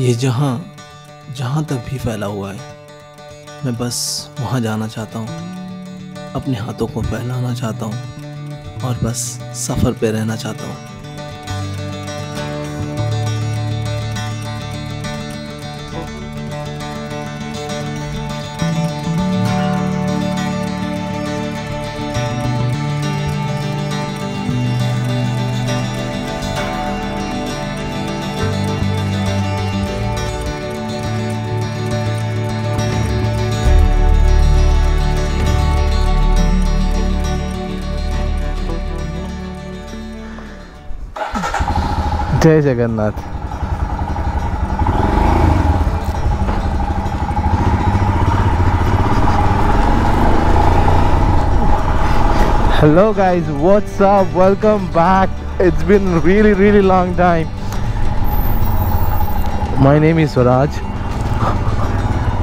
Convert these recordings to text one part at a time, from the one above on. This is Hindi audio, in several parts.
ये जहाँ जहाँ तक भी फैला हुआ है, मैं बस वहाँ जाना चाहता हूँ, अपने हाथों को फैलाना चाहता हूँ, और बस सफ़र पे रहना चाहता हूँ। जय Jagannath. Hello guys what's up welcome back it's been really really long time my name is Swaraj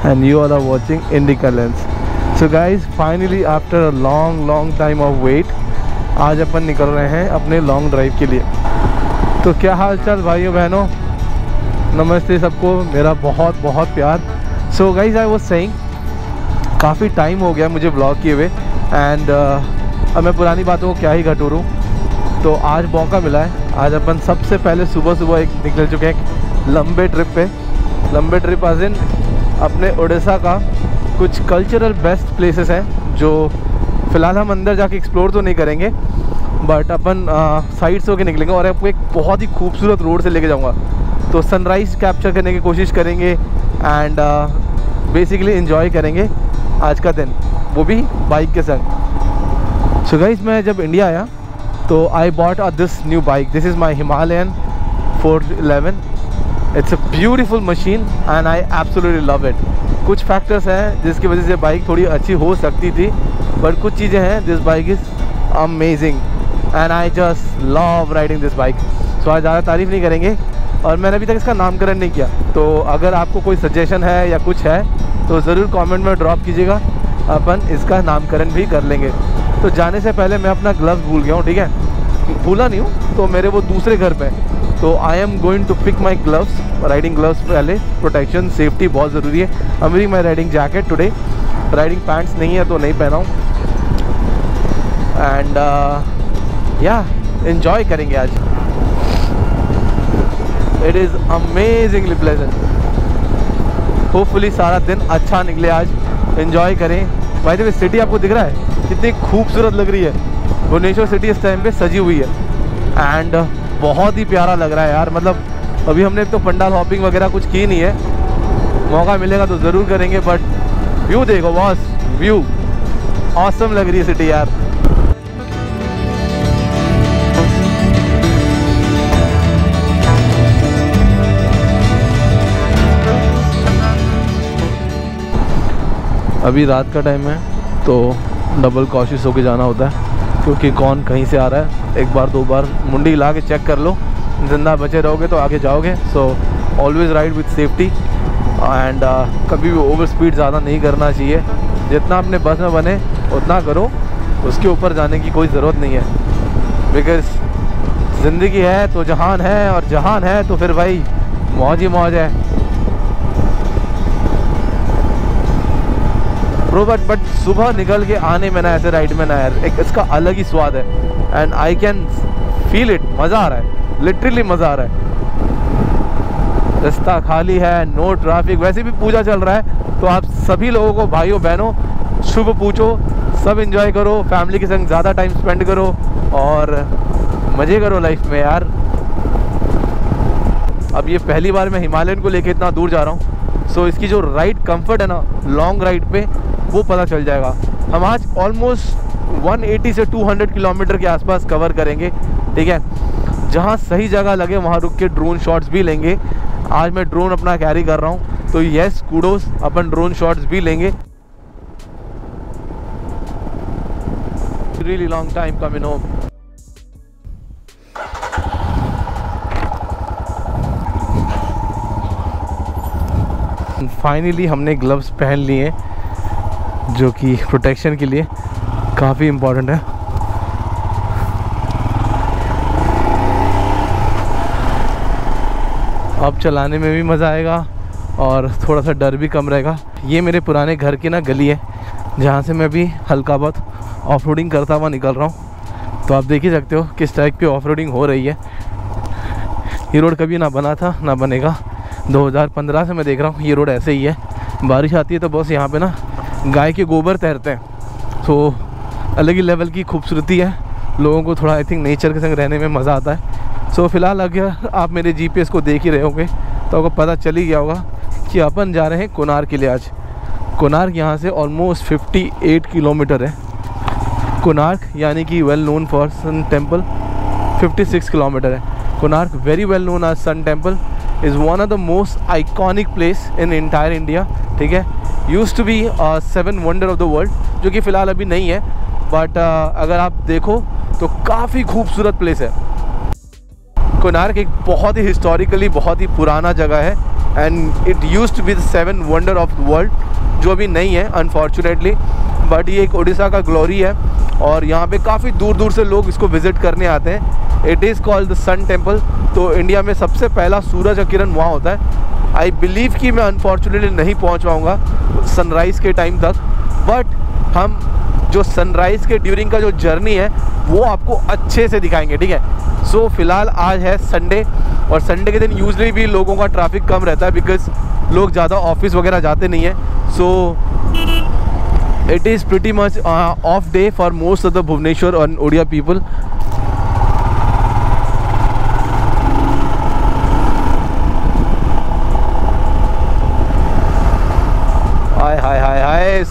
and you are are watching Indica Lens so guys finally after a long long time of wait आज अपन निकल रहे हैं अपने लॉन्ग ड्राइव के लिए। तो क्या हाल चाल भाइयों बहनों? नमस्ते सबको, मेरा बहुत बहुत प्यार। So guys I was saying काफ़ी टाइम हो गया मुझे ब्लॉग किए हुए एंड अब मैं पुरानी बातों को क्या ही घटूरूँ। तो आज मौका मिला है। आज अपन सबसे पहले सुबह सुबह एक निकल चुके हैं लंबे ट्रिप पे। लंबे ट्रिप आज इन अपने उड़ीसा का कुछ कल्चरल बेस्ट प्लेसेस हैं, जो फ़िलहाल हम अंदर जाके एक्सप्लोर तो नहीं करेंगे। बट अपन साइड से होकर निकलेंगे और आपको एक बहुत ही खूबसूरत रोड से लेके जाऊँगा। तो सनराइज़ कैप्चर करने की कोशिश करेंगे एंड बेसिकली इन्जॉय करेंगे आज का दिन। वो भी बाइक के संग सो so गाइज़ मैं जब इंडिया आया तो I bought a this new bike this is my Himalayan four eleven it's a beautiful machine and I absolutely love it कुछ फैक्टर्स हैं जिसकी वजह से बाइक थोड़ी अच्छी हो सकती थी बट कुछ चीज़ें हैं this bike is amazing and I just love riding this bike so आज ज़्यादा तारीफ़ नहीं करेंगे। और मैंने अभी तक इसका नामकरण नहीं किया। तो अगर आपको कोई सजेशन है या कुछ है तो ज़रूर कमेंट में ड्रॉप कीजिएगा। अपन इसका नामकरण भी कर लेंगे। तो जाने से पहले मैं अपना ग्लव्स भूल गया हूँ, ठीक है? भूला नहीं हूँ तो मेरे वो दूसरे घर पे तो I am going to pick my gloves riding gloves पहले। प्रोटेक्शन सेफ्टी बहुत ज़रूरी है। Wearing my riding jacket today riding pants नहीं है तो नहीं पहनाऊँ एंड या इन्जॉय करेंगे आज। It is amazingly pleasant hopefully सारा दिन अच्छा निकले आज। इन्जॉय करें। भाई द सिटी आपको दिख रहा है? कितनी खूबसूरत लग रही है। भुवनेश्वर सिटी इस टाइम पे सजी हुई है। एंड बहुत ही प्यारा लग रहा है यार। मतलब अभी हमने तो पंडाल हॉपिंग वगैरह कुछ की नहीं है। मौका मिलेगा तो ज़रूर करेंगे बट व्यू देखो, बॉस व्यू औसम लग रही है सिटी यार। अभी रात का टाइम है तो डबल कॉशिश होके जाना होता है, क्योंकि कौन कहीं से आ रहा है? एक बार, दो बार मुंडी ला के चेक कर लो। ज़िंदा बचे रहोगे तो आगे जाओगे। So always ride with safety and कभी भी ओवर स्पीड ज़्यादा नहीं करना चाहिए। जितना अपने बस में बने, उतना करो। उसके ऊपर जाने की कोई ज़रूरत नहीं है। बिकॉज़ ज़िंदगी है तो जहान है और जहान है तो फिर भाई, मौज ही मौज है। ब्रो बट बट सुबह निकल के आने में ना ऐसे राइड में ना यार एक इसका अलग ही स्वाद है and I can feel it मज़ा आ रहा है लिटरली मज़ा आ रहा है रास्ता खाली है नो ट्रैफ़िक वैसे भी पूजा चल रहा है तो आप सभी लोगों को भाइयों बहनों शुभ पूछो। सब इन्जॉय करो फैमिली के संग ज़्यादा टाइम स्पेंड करो और मज़े करो लाइफ में यार। अब ये पहली बार मैं हिमालयन को लेके इतना दूर जा रहा हूँ। सो so, इसकी जो राइड कंफर्ट है ना लॉन्ग राइड पे वो पता चल जाएगा। हम आज ऑलमोस्ट 180 से 200 किलोमीटर के आसपास कवर करेंगे, ठीक है? जहाँ सही जगह लगे, वहाँ रुक के ड्रोन शॉट्स भी लेंगे। आज मैं ड्रोन अपना कैरी कर रहा हूँ तो यस कूडोस अपन ड्रोन शॉट्स भी लेंगे। Really long time coming home finally हमने ग्लव्स पहन लिए। जो कि प्रोटेक्शन के लिए काफ़ी इम्पोर्टेंट है। अब चलाने में भी मज़ा आएगा और थोड़ा सा डर भी कम रहेगा। ये मेरे पुराने घर की ना गली है, जहाँ से मैं भी हल्का बहुत ऑफ़ करता हुआ निकल रहा हूँ। तो आप देख ही सकते हो किस टाइप की ऑफ़ हो रही है। ये रोड कभी ना बना था, ना बनेगा। 2015 से मैं देख रहा हूँ, ये रोड ऐसे ही है। बारिश आती है तो बस यहाँ पे ना गाय के गोबर तैरते हैं। तो अलग ही लेवल की खूबसूरती है। लोगों को थोड़ा आई थिंक नेचर के संग रहने में मज़ा आता है। सो फ़िलहाल अगर आप मेरे जीपीएस को देख ही रहे होंगे तो आपको पता चल ही गया होगा कि अपन जा रहे हैं कोनार के लिए आज। कोनार्क यहाँ से ऑलमोस्ट 58 किलोमीटर है। कोनार्क, यानी कि well known for sun temple 56 kilometre है। Konark very well known as sun temple is one of the most iconic place in entire India ठीक है? Use to be seven wonder of the world जो कि फ़िलहाल अभी नहीं है बट uh, अगर आप देखो तो काफ़ी खूबसूरत प्लेस है। कोनार्क एक बहुत ही हिस्टोरिकली बहुत ही पुराना जगह है and it use to be the seven wonder of the world जो अभी नहीं है अनफॉर्चुनेटली बट ये एक उड़ीसा का ग्लोरी है और यहाँ पे काफ़ी दूर दूर से लोग इसको विज़िट करने आते हैं। It is called the sun temple तो इंडिया में सबसे पहला सूरज का किरण वहाँ होता है। आई बिलीव कि मैं अनफॉर्चुनेटली नहीं पहुँच पाऊँगा सनराइज़ के टाइम तक बट हम जो सनराइज़ के ड्यूरिंग का जो जर्नी है वो आपको अच्छे से दिखाएँगे ठीक है? सो so, फ़िलहाल आज है संडे और संडे के दिन यूजली भी लोगों का ट्रैफ़िक कम रहता है बिकॉज़ लोग ज़्यादा ऑफ़िस वगैरह जाते नहीं हैं। So it is pretty much off day for most of the Bhubaneswar और ओडिया पीपल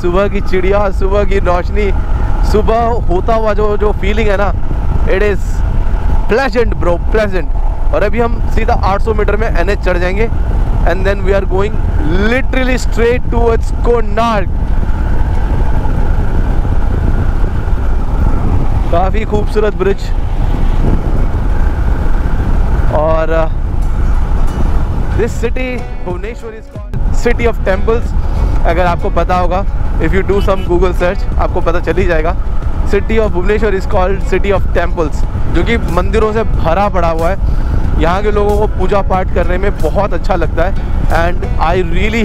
सुबह की चिड़िया, सुबह की रोशनी, सुबह होता हुआ जो जो फीलिंग है ना it is pleasant bro pleasant और अभी हम सीधा 800 मीटर में एनएच चढ़ जाएँगे and then we are going literally straight towards Konark काफ़ी खूबसूरत ब्रिज और this city Bhubaneswar is called city of temples अगर आपको पता होगा। If you do some Google search आपको पता चल ही जाएगा। City of Bhubaneswar is called city of temples जो कि मंदिरों से भरा पड़ा हुआ है। यहाँ के लोगों को पूजा पाठ करने में बहुत अच्छा लगता है। And I really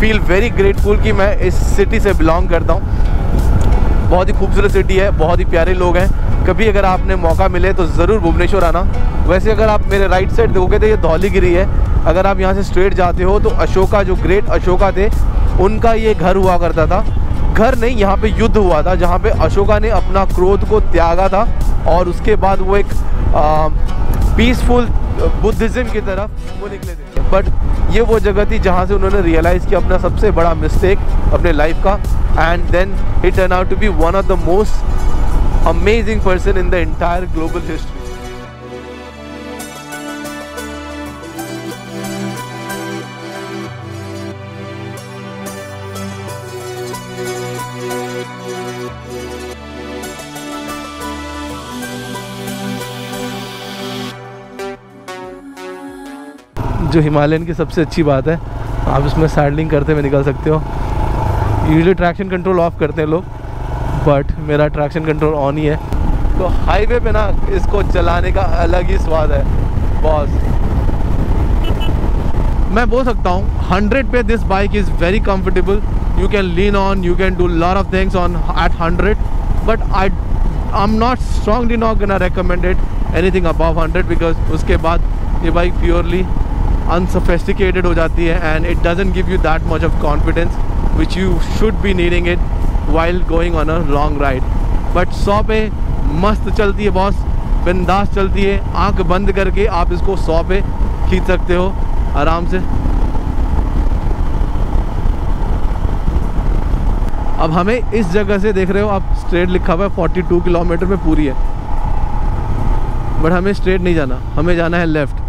feel very grateful कि मैं इस सिटी से बिलोंग करता हूँ। बहुत ही खूबसूरत सिटी है, बहुत ही प्यारे लोग हैं। कभी अगर आपने मौका मिले तो ज़रूर भुवनेश्वर आना। वैसे अगर आप मेरे राइट साइड देखोगे तो ये धौलीगिरी है। अगर आप यहाँ से स्ट्रेट जाते हो तो अशोका, जो ग्रेट अशोका थे उनका ये घर हुआ करता था। घर नहीं, यहाँ पे युद्ध हुआ था, जहाँ पे अशोका ने अपना क्रोध को त्यागा था और उसके बाद वो एक पीसफुल बुद्धिज़्म की तरफ़ वो निकले थे। बट ये वो जगह थी जहाँ से उन्होंने रियलाइज़ किया अपना सबसे बड़ा मिस्टेक अपने लाइफ का। And then it turn out to be one of the most amazing person in the entire global history जो हिमालयन की सबसे अच्छी बात है, आप इसमें सैडलिंग करते हुए निकल सकते हो। यूजली ट्रैक्शन कंट्रोल ऑफ़ करते हैं लोग बट मेरा ट्रैक्शन कंट्रोल ऑन ही है। तो हाईवे पे ना इसको चलाने का अलग ही स्वाद है बॉस मैं बोल सकता हूँ हंड्रेड पे this bike is very comfortable you can lean on you can do lot of things on eight hundred but I I am not strongly not gonna recommended anything above hundred because उसके बाद ये बाइक प्योरली अनसोफेस्टिकेटेड हो जाती है and it doesn't give you that much of confidence which you should be needing it while going on a long ride but सौ पे मस्त चलती है बॉस बिंदास चलती है. आँख बंद करके आप इसको सौ पे खींच सकते हो. आराम से। अब हमें इस जगह से देख रहे हो, आप स्ट्रेट लिखा हुआ है 42 किलोमीटर में पूरी है। बट हमें स्ट्रेट नहीं जाना. हमें जाना है लेफ़्ट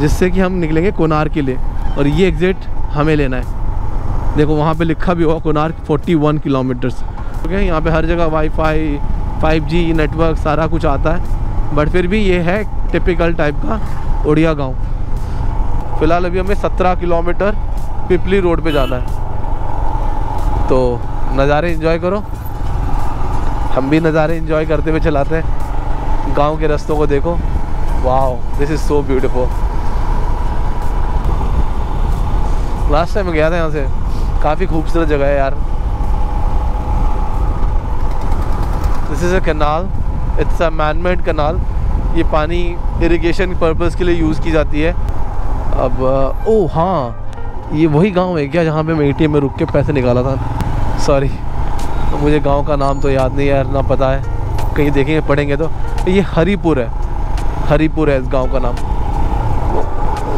जिससे कि हम निकलेंगे कोनार के लिए। और ये एग्ज़िट हमें लेना है। देखो, वहाँ पे लिखा भी होगा कोनार 41 किलोमीटर्स ठीक है यहाँ पे हर जगह वाईफाई 5G नेटवर्क सारा कुछ आता है। बट फिर भी ये है टिपिकल टाइप का उड़िया गाँव। फ़िलहाल अभी हमें 17 किलोमीटर पिपली रोड पे जाना है। तो नज़ारे इन्जॉय करो। हम भी नज़ारे इन्जॉय करते हुए चलाते हैं। गाँव के रास्तों को देखो। वाह this is so beautiful last time गया था यहाँ से। काफ़ी खूबसूरत जगह है यार। This is a canal it's a manmade canal ये पानी इरिगेशन पर्पज़ के लिए यूज़ की जाती है। अब ओ हाँ। ये वही गाँव है क्या जहाँ पे मैं एटीएम में रुक के पैसे निकाला था? सॉरी तो मुझे गाँव का नाम तो याद नहीं है यार ना पता है। कहीं देखेंगे पढ़ेंगे तो। ये हरीपुर है। हरीपुर है इस गाँव का नाम। वो,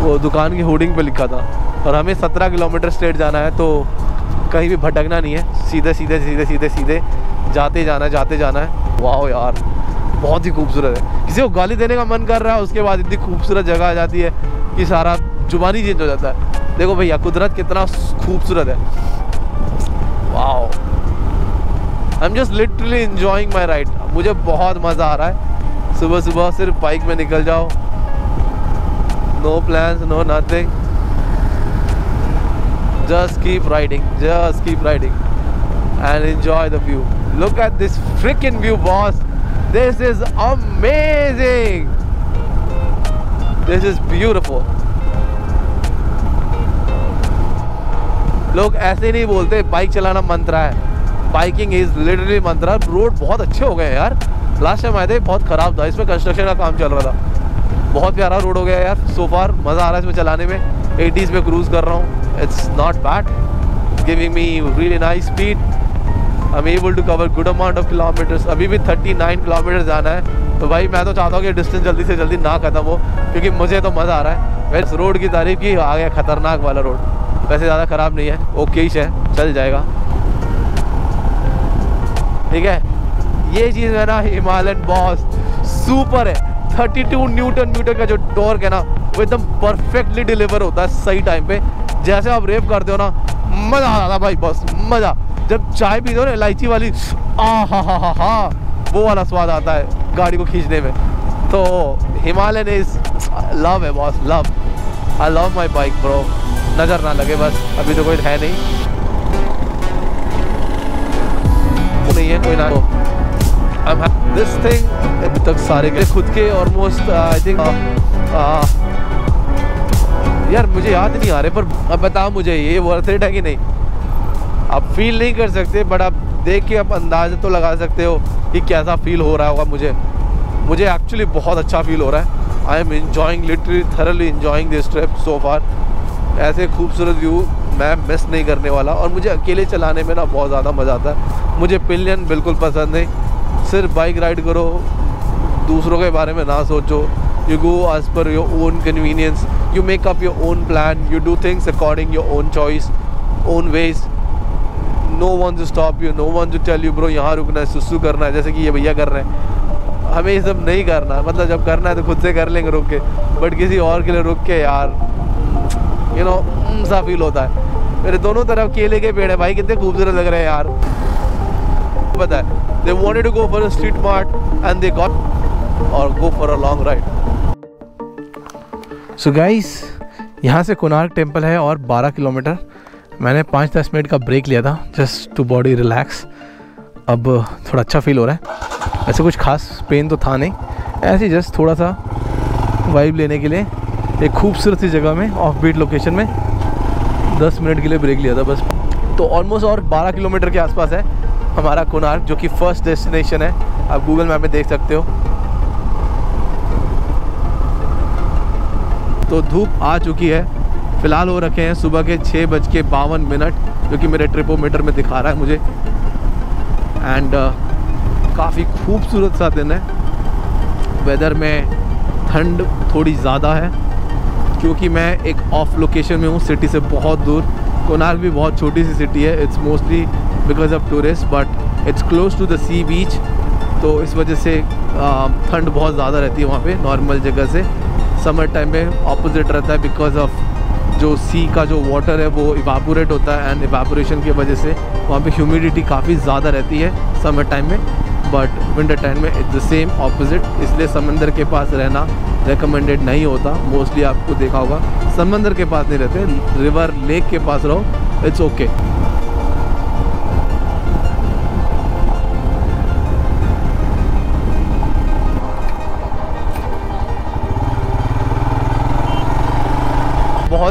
वो दुकान की होर्डिंग पे लिखा था। और हमें सत्रह किलोमीटर स्ट्रेट जाना है तो कहीं भी भटकना नहीं है। सीधे सीधे सीधे सीधे सीधे जाते जाना जाते जाना है। वाह यार, बहुत ही खूबसूरत है। किसी को गाली देने का मन कर रहा है, उसके बाद इतनी खूबसूरत जगह आ जाती है कि सारा जुबानी चेंज हो जाता है। देखो भैया, कुदरत कितना खूबसूरत है। वाह I am just literally enjoying my ride मुझे बहुत मज़ा आ रहा है। सुबह सुबह सिर्फ़ बाइक में निकल जाओ। No plans no nothing just keep riding, just keep riding and enjoy the view. Look at this freaking view, boss. This is amazing. This is beautiful. लोग ऐसे नहीं बोलते बाइक चलाना मंत्रा है। Biking is literally Mantra. Road बहुत अच्छे हो गए यार। लास्ट टाइम आए थे, बहुत ख़राब था। इसमें कंस्ट्रक्शन का काम चल रहा था। बहुत प्यारा रोड हो गया यार। सो फार मज़ा आ रहा है इसमें चलाने में। 80s में क्रूज़ कर रहा हूँ। It's not bad giving me really nice speed I am able to cover good amount of kilometres अभी भी 39 किलोमीटर जाना है। तो भाई, मैं तो चाहता हूँ कि डिस्टेंस जल्दी से जल्दी ना खत्म हो, क्योंकि मुझे तो मज़ा आ रहा है। इस रोड की तारीफ़ की, आ गया खतरनाक वाला रोड वैसे ज़्यादा ख़राब नहीं है। ओके ही है। चल जाएगा। ठीक है? ये चीज़ है ना हिमालयन बॉस सुपर है। 32 न्यूटन मीटर का जो टॉर्क है ना, वो एकदम परफेक्टली डिलीवर होता है सही टाइम पे। जैसे आप रेप करते हो ना, मज़ा आ था भाई, बस मज़ा। जब चाय पीते हो ना, इलायची वाली आ हा हा हा हा वो वाला स्वाद आता है गाड़ी को खींचने में। तो हिमालयन इज़ लव है boss love I love my bike bro नज़र ना लगे बस, अभी तो कोई है नहीं। नहीं है, कोई ना दिस थिंग अभी तक सारे के खुद के ऑलमोस्ट आई थिंक यार मुझे याद नहीं आ रहे, पर अब बताओ मुझे, ये वर्थ इट है कि नहीं? आप फील नहीं कर सकते बट आप देख के आप अंदाज़ा तो लगा सकते हो कि कैसा फील हो रहा होगा मुझे। मुझे एक्चुअली बहुत अच्छा फील हो रहा है। I am enjoying literally thoroughly enjoying this trip so far ऐसे खूबसूरत व्यू मैं मिस नहीं करने वाला, और मुझे अकेले चलाने में ना बहुत ज़्यादा मज़ा आता है। मुझे पिलियन बिल्कुल पसंद नहीं। सिर्फ़ बाइक राइड करो, दूसरों के बारे में ना सोचो। You go as per your own convenience you make up your own plan you do things according your own choice own ways no one to stop you no one to tell you bro यहाँ रुकना है, सुसु करना है, जैसे कि ये भैया कर रहे हैं। हमें ये सब नहीं करना। मतलब जब करना है तो खुद से कर लेंगे रुक के। बट किसी और के लिए रुक के यार यू नो सा फील होता है। मेरे दोनों तरफ़ केले के पेड़ है। भाई कितने खूबसूरत लग रहे हैं यार। पता है they wanted to go for a street mart and they got और go for a long ride so guys यहाँ से कोनार्क टेंपल है और 12 किलोमीटर। मैंने पाँच दस मिनट का ब्रेक लिया था जस्ट टू बॉडी रिलैक्स अब थोड़ा अच्छा फील हो रहा है। ऐसे कुछ खास पेन तो था नहीं। ऐसे जस्ट थोड़ा सा वाइब लेने के लिए, एक खूबसूरत सी जगह में ऑफ़ बीट लोकेशन में 10 मिनट के लिए ब्रेक लिया था बस। तो ऑलमोस्ट और 12 किलोमीटर के आसपास है। हमारा कोनार्क जो कि फ़र्स्ट डेस्टिनेशन है। आप गूगल मैप में देख सकते हो। तो धूप आ चुकी है। फ़िलहाल हो रखे हैं सुबह के छः बज के बावन मिनट जो कि मेरे ट्रिपोमीटर में दिखा रहा है मुझे। एंड uh, काफ़ी खूबसूरत सा दिन है। वेदर में ठंड थोड़ी ज़्यादा है क्योंकि मैं एक ऑफ़ लोकेशन में हूँ सिटी से बहुत दूर। कोनार्क भी बहुत छोटी सी सिटी है। It's mostly because of tourist but it's close to the sea beach तो इस वजह से ठंड बहुत ज़्यादा रहती है वहाँ पे नॉर्मल जगह से। समर टाइम में ऑपोजिट रहता है बिकॉज़ ऑफ़ जो सी का जो वाटर है, वो इवापोरेट होता है एंड इवापोरेशन की वजह से वहाँ पे ह्यूमिडिटी काफ़ी ज़्यादा रहती है समर टाइम में। बट विंटर टाइम में इट्स द सेम ऑपोजिट इसलिए समंदर के पास रहना रिकमेंडेड नहीं होता। मोस्टली आपको देखा होगा, समंदर के पास नहीं रहते रिवर लेक के पास रहो इट्स ओके.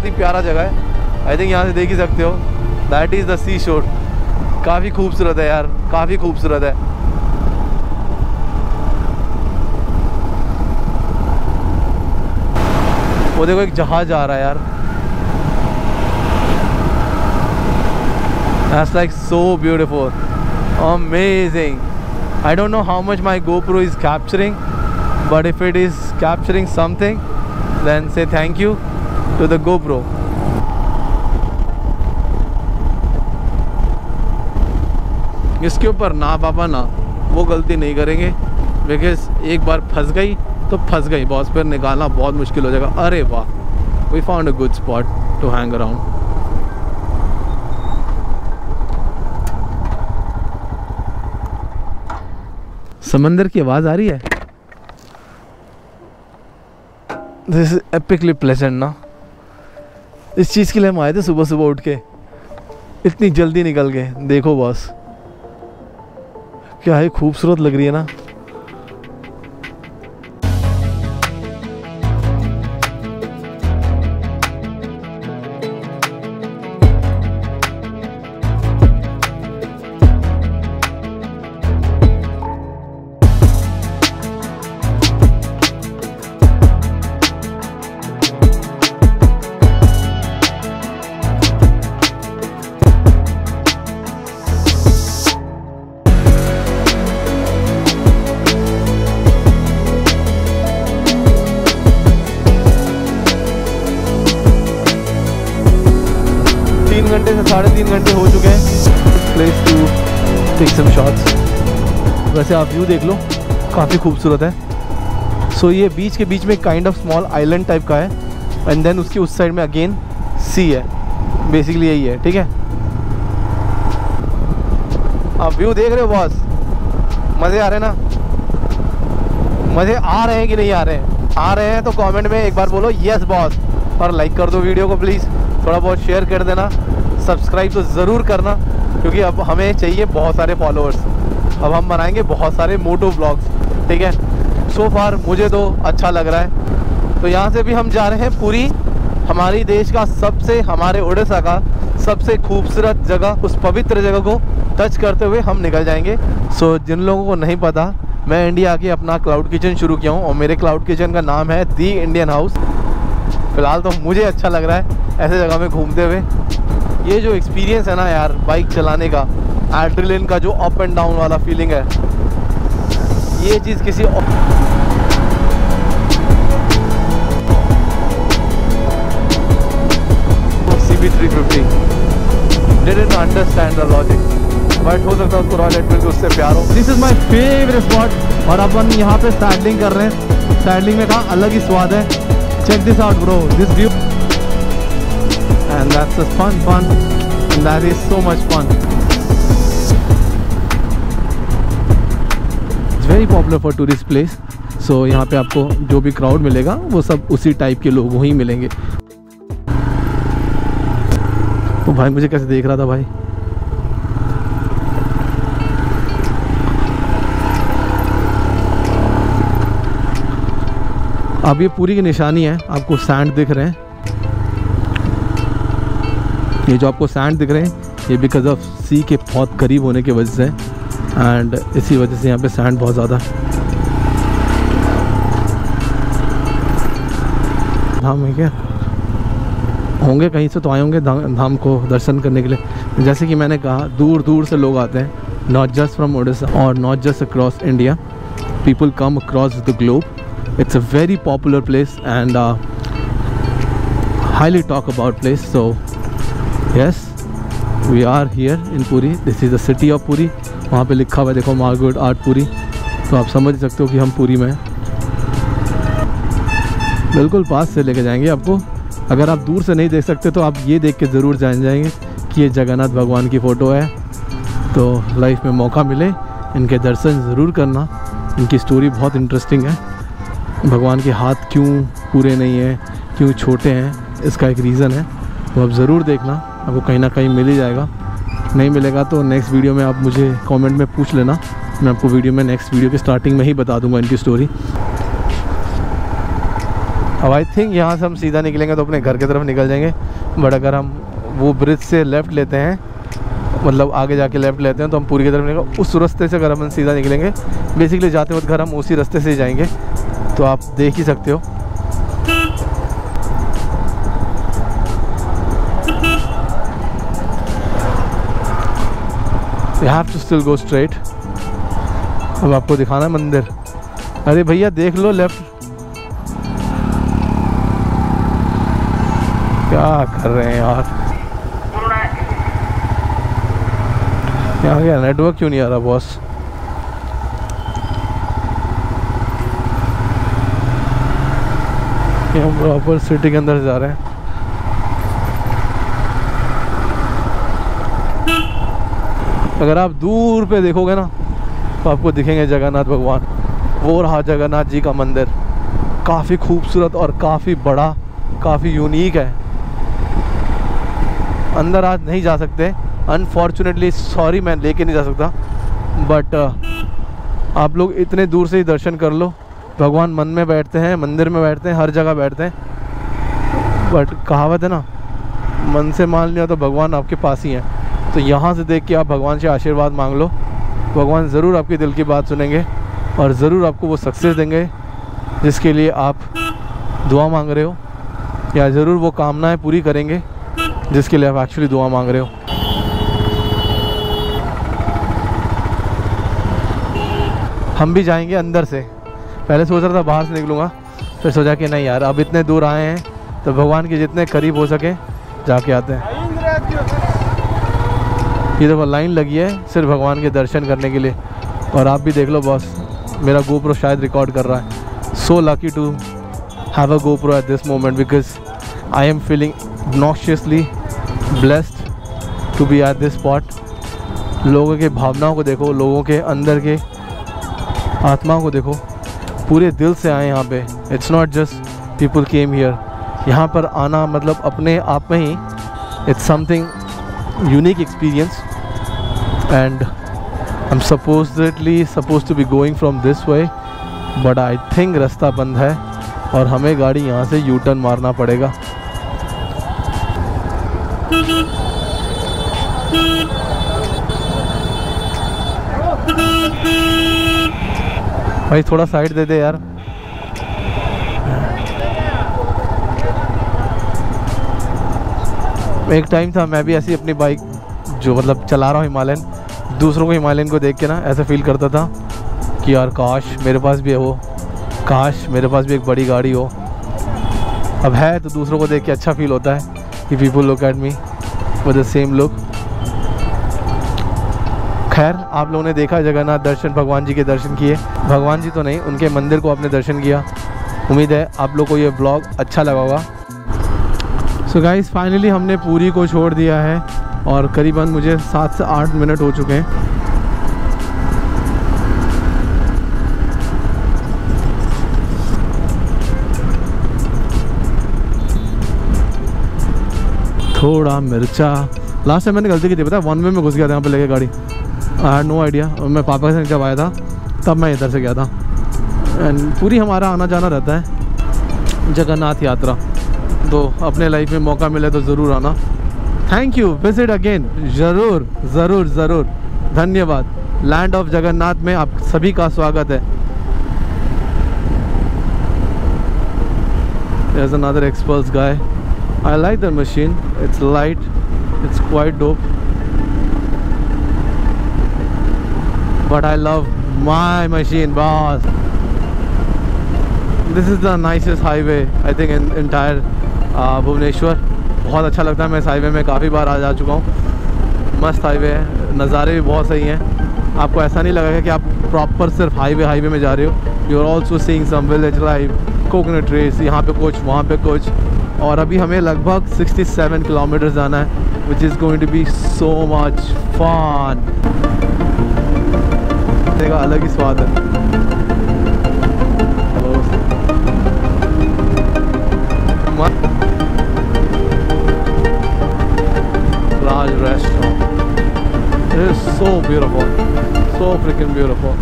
ही प्यारा जगह है आई थिंक यहाँ से देख ही सकते हो दैट इज़ द सी शोर काफ़ी खूबसूरत है यार काफ़ी खूबसूरत है वो देखो एक जहाज़ आ रहा है यार That's like so beautiful. Amazing. I don't know how much my GoPro is capturing, but if it is capturing something, then say thank you to the GoPro. इसके ऊपर ना पापा ना, वो गलती नहीं करेंगे बिकॉज़ एक बार फंस गई तो फंस गई बॉस फिर निकालना बहुत मुश्किल हो जाएगा। अरे वाह we found a good spot to hang around समंदर की आवाज़ आ रही है? दिस इज़ एपिकली प्लेजेंट ना? इस चीज़ के लिए हम आए थे सुबह सुबह उठ के। इतनी जल्दी निकल गए। देखो बस। क्या ही खूबसूरत लग रही है ना? व्यू देख लो काफ़ी खूबसूरत है। सो so, ये बीच के बीच में kind of small island type का है एंड देन उसकी उस साइड में अगेन सी है। बेसिकली यही है ठीक है? आप व्यू देख रहे हो बॉस मज़े आ रहे ना? मज़े आ रहे हैं कि नहीं आ रहे हैं? आ रहे हैं तो कमेंट में एक बार बोलो यस बॉस और लाइक कर दो वीडियो को प्लीज़ थोड़ा बहुत शेयर कर देना। सब्सक्राइब तो ज़रूर करना क्योंकि अब हमें चाहिए बहुत सारे फॉलोअर्स अब हम बनाएँगे बहुत सारे मोटो ब्लॉग्स ठीक है? सो फार मुझे तो अच्छा लग रहा है। तो यहाँ से भी हम जा रहे हैं पूरी हमारी देश का सबसे, हमारे उड़ीसा का सबसे खूबसूरत जगह, उस पवित्र जगह को टच करते हुए हम निकल जाएँगे। सो जिन लोगों को नहीं पता, मैं इंडिया आके अपना क्लाउड किचन शुरू किया हूँ और मेरे क्लाउड किचन का नाम है दी इंडियन हाउस फ़िलहाल तो मुझे अच्छा लग रहा है ऐसे जगह में घूमते हुए। ये जो एक्सपीरियंस है ना यार बाइक चलाने का एड्रिलिन का जो अप एंड डाउन वाला फीलिंग है, ये चीज़ किसी सी this is my favourite spot और अपन यहाँ पे कर रहे हैं। में कहा? अलग ही स्वाद है। View and that's just fun fun. And that is so fun it's very popular for tourist यहाँ पे आपको जो भी क्राउड मिलेगा, वो सब उसी टाइप के लोग ही मिलेंगे। तो भाई, मुझे कैसे देख रहा था भाई? अब ये पूरी की निशानी है, आपको सैंड दिख रहे हैं। ये जो आपको सैंड दिख रहे हैं, ये बिकॉज़ ऑफ़ सी के बहुत करीब होने की वजह से। एंड इसी वजह से यहाँ पे सैंड बहुत ज़्यादा। धाम है क्या? होंगे कहीं से तो आए होंगे धाम को दर्शन करने के लिए। जैसे कि मैंने कहा दूर दूर से लोग आते हैं। नॉट जस्ट फ्रॉम ओडिशा और not just across India people come across the globe a very popular place and uh, highly talk about place. So yes we are here in Puri. This is the city of Puri. वहाँ पे लिखा हुआ है, देखो मार्गोट आर्ट पूरी। तो आप समझ सकते हो कि हम पूरी में बिल्कुल पास से लेके जाएँगे आपको। अगर आप दूर से नहीं देख सकते तो आप ये देख के ज़रूर जान जाएँगे कि ये जगन्नाथ भगवान की फ़ोटो है। तो लाइफ में मौका मिले, इनके दर्शन ज़रूर करना। इनकी स्टोरी बहुत इंटरेस्टिंग है। भगवान के हाथ क्यों पूरे नहीं हैं, क्यों छोटे हैं, इसका एक रीज़न है। तो आप ज़रूर देखना, आपको कहीं ना कहीं मिल ही जाएगा। नहीं मिलेगा तो नेक्स्ट वीडियो में आप मुझे कमेंट में पूछ लेना। मैं आपको वीडियो में नेक्स्ट वीडियो के स्टार्टिंग में ही बता दूँगा इनकी स्टोरी अब आई थिंक यहाँ से हम सीधा निकलेंगे तो अपने घर की तरफ़ निकल जाएँगे। बट अगर हम वो ब्रिज से लेफ़्ट लेते हैं मतलब आगे जाके लेफ़्ट लेते हैं तो हम पूरी की तरफ़ निकलेंगे उस रास्ते से अगर हम सीधा निकलेंगे बेसिकली जाते वक्त घर हम उसी रास्ते से ही जाएँगे। तो आप देख ही सकते हो। You have to still go straight अब आपको दिखाना है मंदिर। अरे भैया, देख लो लेफ़्ट क्या कर रहे हैं यार? यहाँ क्या नेटवर्क क्यों नहीं आ रहा बॉस हम प्रॉपर सिटी के अंदर जा रहे हैं। अगर आप दूर पे देखोगे ना तो आपको दिखेंगे जगन्नाथ भगवान। वो रहा जगन्नाथ जी का मंदिर। काफ़ी खूबसूरत और काफ़ी बड़ा काफ़ी यूनिक है। अंदर आज नहीं जा सकते। अनफॉर्चुनेटली सॉरी मैं लेके नहीं जा सकता। बट uh, आप लोग इतने दूर से ही दर्शन कर लो। भगवान मन में बैठते हैं मंदिर में बैठते हैं हर जगह बैठते हैं। बट कहावत है ना मन से मान लिया तो भगवान आपके पास ही हैं। तो यहाँ से देख के आप भगवान से आशीर्वाद मांग लो। भगवान ज़रूर आपके दिल की बात सुनेंगे और ज़रूर आपको वो सक्सेस देंगे, जिसके लिए आप दुआ मांग रहे हो। या ज़रूर वो कामनाएँ पूरी करेंगे, जिसके लिए आप एक्चुअली दुआ मांग रहे हो। हम भी जाएँगे अंदर से। पहले सोच रहा था बाहर से निकलूँगा, फिर सोचा कि नहीं यार, अब इतने दूर आए हैं तो भगवान के जितने करीब हो सके, जाके आते हैं। ये देखो, लाइन लगी है सिर्फ़ भगवान के दर्शन करने के लिए। और आप भी देख लो बॉस, मेरा गोप्रो शायद रिकॉर्ड कर रहा है। So lucky to have a GoPro at this moment because I am feeling nauseously blessed to be at this spot लोगों के भावनाओं को देखो, लोगों के अंदर के आत्माओं को देखो। पूरे दिल से आए यहाँ पे। It's not just people came here यहाँ पर आना मतलब अपने आप में ही it's something unique experience I am supposedly suppose to be going from this way but I think रास्ता बंद है और हमें गाड़ी यहाँ से यू टर्न मारना पड़ेगा भाई थोड़ा साइड दे दे यार एक टाइम था, मैं भी ऐसी अपनी बाइक जो मतलब चला रहा हूँ हिमालयन, दूसरों को हिमालयन को देख के ना ऐसा फील करता था कि यार काश मेरे पास भी है, काश मेरे पास भी एक बड़ी गाड़ी हो। अब है तो दूसरों को देख के अच्छा फील होता है कि people look at me with the same look खैर, आप लोगों ने देखा जगन्नाथ दर्शन, भगवान जी के दर्शन किए। भगवान जी तो नहीं, उनके मंदिर को आपने दर्शन किया। उम्मीद है आप लोग को ये ब्लॉग अच्छा लगा होगा। सो गाइस फाइनली हमने पूरी को छोड़ दिया है। और करीबन मुझे सात से आठ मिनट हो चुके हैं। थोड़ा मिर्चा। लास्ट टाइम मैंने गलती की थी, पता वन वे में घुस गया था यहाँ पे लेके गाड़ी। आई हैड नो आइडिया मैं पापा के जब आया था, तब मैं इधर से गया था। एंड पूरी हमारा आना जाना रहता है। जगन्नाथ यात्रा। तो अपने लाइफ में मौका मिले तो ज़रूर आना। थैंक यू विजिट अगेन ज़रूर ज़रूर ज़रूर धन्यवाद लैंड ऑफ जगन्नाथ में आप सभी का स्वागत है There's another Expulse guy. I like the machine. It's light. It's quite dope. But I love my machine, boss. This is the nicest highway I think in entire uh, Bhubaneswar बहुत अच्छा लगता है। मैं इस हाईवे में काफ़ी बार आ जा चुका हूँ। मस्त हाईवे है। नज़ारे भी बहुत सही हैं। आपको ऐसा नहीं लगेगा कि आप प्रॉपर सिर्फ़ हाईवे हाईवे में जा रहे हो। You are also seeing some village life coconut race यहाँ पे कुछ, वहाँ पे कुछ। और अभी हमें लगभग 67 किलोमीटर जाना है which is going to be so much fun देखा, अलग ही स्वाद है। Restaurant so beautiful so freaking beautiful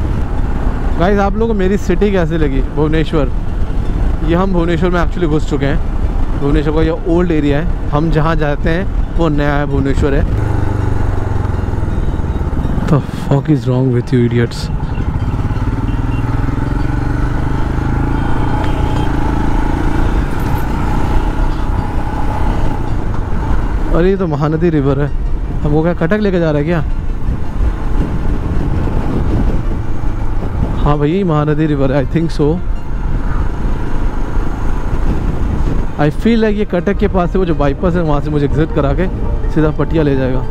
guys आप लोगों को मेरी सिटी कैसी लगी? भुवनेश्वर। ये हम भुवनेश्वर में एक्चुअली घुस चुके हैं। भुवनेश्वर का ये ओल्ड एरिया है। हम जहाँ जाते हैं, वो नया है, भुवनेश्वर है। तो fuck is wrong with you idiots अरे, ये तो महानदी रिवर है। वो क्या कटक लेके जा रहा है क्या? हाँ भाई Mahanadi river I think so I feel like ये कटक के पास से वो जो बाईपास है, वहाँ से मुझे एग्जिट करा के सीधा पटिया ले जाएगा।